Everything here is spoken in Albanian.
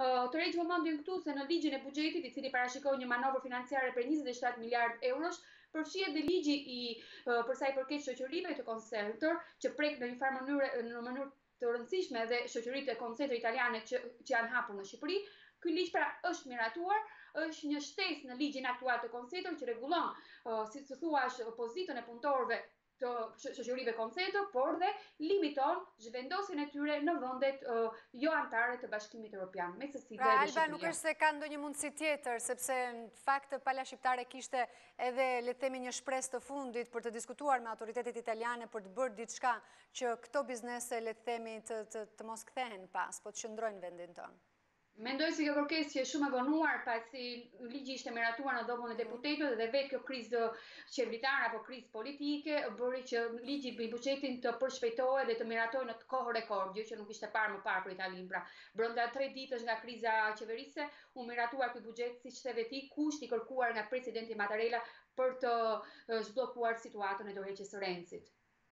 Tërheq vëmendjen këtu se në ligjin e buxhetit, i cili parashikoi një manovër financiare prej njëzet e shtatë miliardë eurosh, përfshihet dhe ligji i për sa i përket shoqërive të call center, që prek në një farë mënyre në mënyrë të rëndësishme edhe shoqëritë e call center italiane që që janë hapur në Shqipëri. Ky ligj pra është miratuar, është një shtesë në ligjin aktual të call center që rregullon, si të thuash, pozitën e punëtorëve të shoqërive call center, por dhe limiton zhvendosjen e tyre në vendet jo anëtare të Bashkimit Europian, mes tyre dhe dhe Shqipëria. Pra, Alba, nuk është se ka ndonjë mundësi tjetër, sepse në fakt pala shqiptare kishte edhe, le të themi, një shpresë të fundit për të diskutuar me autoritetet italiane për të bërë diçka që këto biznese, le të themi, të mos kthehen pas, po të qëndrojnë në vendin tonë. Mendoj se kjo kërkesë qe shumë e vonuar pasi ligji ishte miratuar në Dhomën e Deputetëve dhe vetë kjo krizë qeveritare apo krizë politike bëri që ligji i buxhetit të përshpejtohej dhe të miratohej në kohë rekord, gjë që nuk ishte parë më parë për Italinë. Pra, brenda 3 ditësh nga kriza e qeverisë u miratua ky buxhet siç the dhe ti, kusht i kërkuar nga Presidenti Mattarella për të zhbllokuar situatën e dorëheqjes së Renzit.